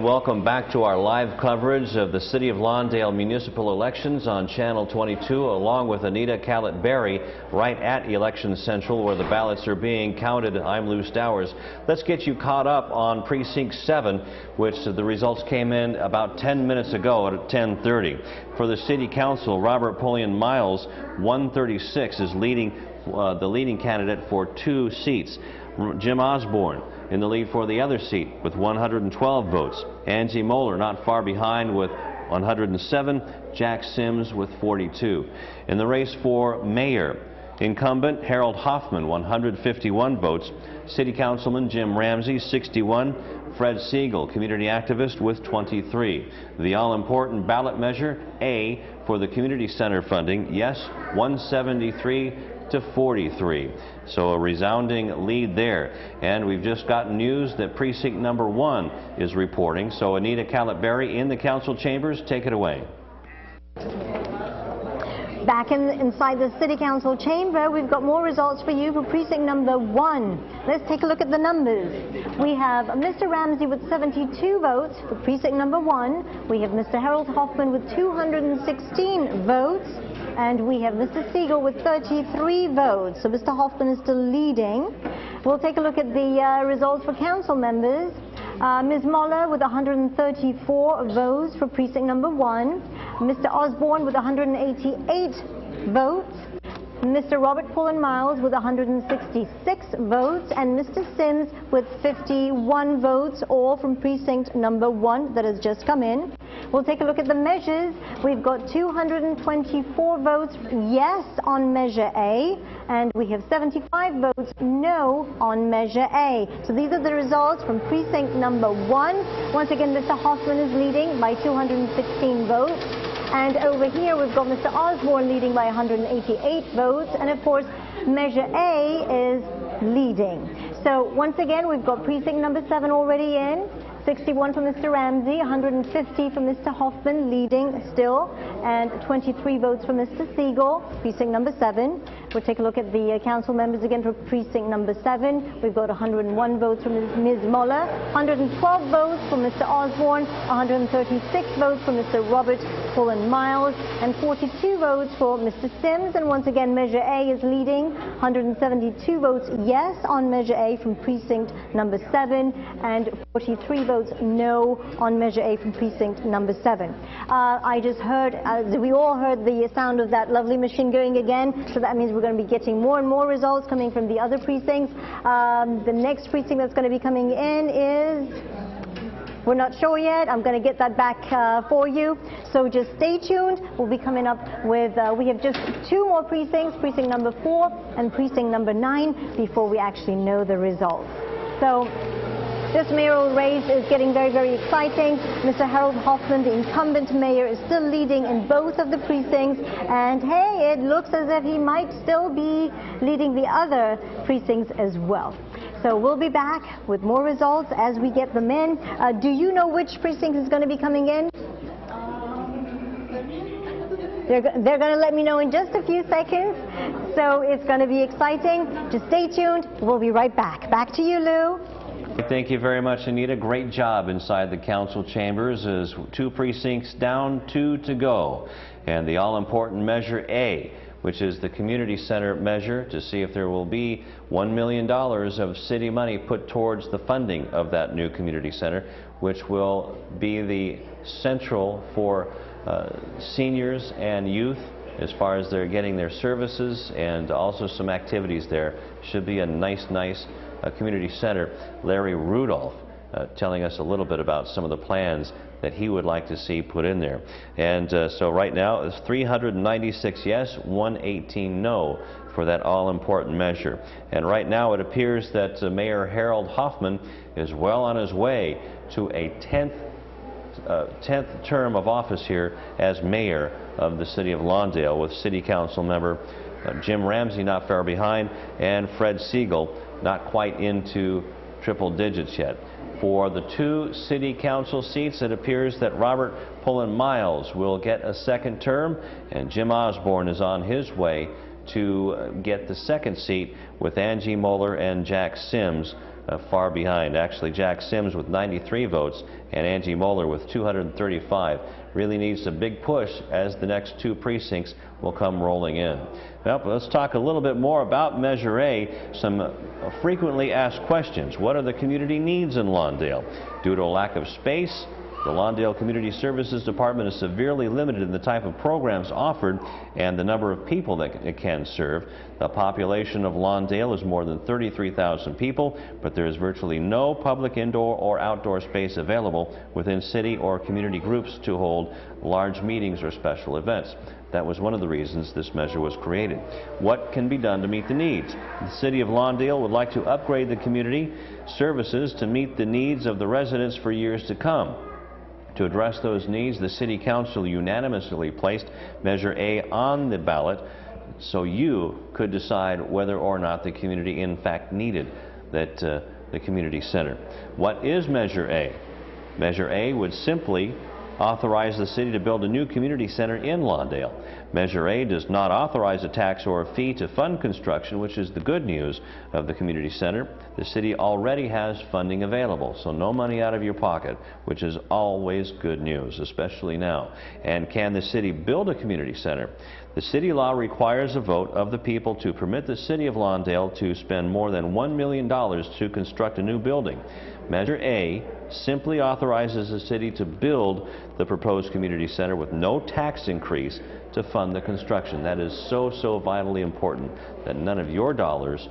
Welcome back to our live coverage of the City of Lawndale municipal elections on Channel 22, along with Anita Khalatbari, right at Election Central, where the ballots are being counted. I'm Lou Stowers. Let's get you caught up on Precinct 7, which the results came in about 10 minutes ago at 10:30. For the City Council, Robert Pulliam Miles, 136, is leading uh, the leading candidate for two seats. Jim Osborne in the lead for the other seat with 112 votes. Angie Moeller not far behind with 107, Jack Sims with 42. In the race for mayor, incumbent Harold Hoffman, 151 votes. City Councilman Jim Ramsey, 61. Fred Siegel, community activist, with 23. The all-important ballot measure, A, for the community center funding, yes, 173 to 43. So a resounding lead there. And we've just gotten news that precinct number one is reporting. So Anita Khalatbari in the council chambers, take it away. Back in, inside the City Council chamber, we've got more results for you for precinct number one. Let's take a look at the numbers. We have Mr. Ramsey with 72 votes for precinct number one. We have Mr. Harold Hoffman with 216 votes. And we have Mr. Siegel with 33 votes. So Mr. Hoffman is still leading. We'll take a look at the uh, results for council members. Uh, Ms. Moller with 134 votes for precinct number one. Mr. Osborne with 188 votes. Mr. Robert Pullen Miles with 166 votes and Mr. Sims with 51 votes, all from precinct number one that has just come in. We'll take a look at the measures. We've got 224 votes yes on Measure A, and we have 75 votes no on Measure A. So these are the results from precinct number one. Once again, Mr. Hoffman is leading by 216 votes. And over here, we've got Mr. Osborne leading by 188 votes. And of course, Measure A is leading. So once again, we've got precinct number seven already in. 61 for Mr. Ramsey, 150 for Mr. Hoffman, leading still, and 23 votes for Mr. Siegel, precinct number 7. We'll take a look at the uh, council members again for precinct number 7. We've got 101 votes from Ms. Ms. Moller, 112 votes for Mr. Osborne, 136 votes for Mr. Robert Pullen Miles, and 42 votes for Mr. Sims. And once again, Measure A is leading, 172 votes yes on Measure A from precinct number 7, and 43 votes no on Measure A from precinct number 7. Uh, I just heard, uh, we all heard the sound of that lovely machine going again, so that means we're going to be getting more and more results coming from the other precincts. Um, the next precinct that's going to be coming in is... We're not sure yet. I'm going to get that back uh, for you. So just stay tuned. We'll be coming up with, uh, we have just two more precincts, precinct number four and precinct number nine, before we actually know the results. So this mayoral race is getting very, very exciting. Mr. Harold Hoffman, the incumbent mayor, is still leading in both of the precincts. And hey, it looks as if he might still be leading the other precincts as well. So we'll be back with more results as we get them in. Uh, do you know which precinct is going to be coming in? They're, they're going to let me know in just a few seconds. So it's going to be exciting. Just stay tuned. We'll be right back. Back to you, Lou. Thank you very much, Anita. Great job inside the council chambers as two precincts down, two to go. And the all-important Measure A, which is the community center measure to see if there will be $1 million of city money put towards the funding of that new community center, which will be the central for uh, seniors and youth as far as they're getting their services and also some activities there. Should be a nice, nice uh, community center. Larry Rudolph uh, telling us a little bit about some of the plans that he would like to see put in there. And uh, so right now it's 396 yes, 118 no for that all-important measure. And right now it appears that uh, Mayor Harold Hoffman is well on his way to a 10th uh, 10th term of office here as mayor of the city of Lawndale with city council member uh, Jim Ramsey not far behind and Fred Siegel not quite into triple digits yet. For the two city council seats, it appears that Robert Pullen Miles will get a second term, and Jim Osborne is on his way to uh, get the second seat with Angie Moeller and Jack Sims uh, far behind. Actually, Jack Sims with 93 votes and Angie Moeller with 235 really needs a big push as the next two precincts will come rolling in. Well, let's talk a little bit more about Measure A, some frequently asked questions. What are the community needs in Lawndale? Due to a lack of space, the Lawndale Community Services Department is severely limited in the type of programs offered and the number of people that it can serve. The population of Lawndale is more than 33,000 people, but there is virtually no public indoor or outdoor space available within city or community groups to hold large meetings or special events. That was one of the reasons this measure was created. What can be done to meet the needs? The City of Lawndale would like to upgrade the community services to meet the needs of the residents for years to come. To address those needs, the City Council unanimously placed Measure A on the ballot so you could decide whether or not the community in fact needed that, uh, the community center. What is Measure A? Measure A would simply authorize the city to build a new community center in Lawndale. Measure A does not authorize a tax or a fee to fund construction, which is the good news of the community center. The city already has funding available, so no money out of your pocket, which is always good news, especially now. And can the city build a community center? The city law requires a vote of the people to permit the city of Lawndale to spend more than $1 million to construct a new building. Measure A simply authorizes the city to build the proposed community center with no tax increase to fund the construction. That is so, so vitally important that none of your dollars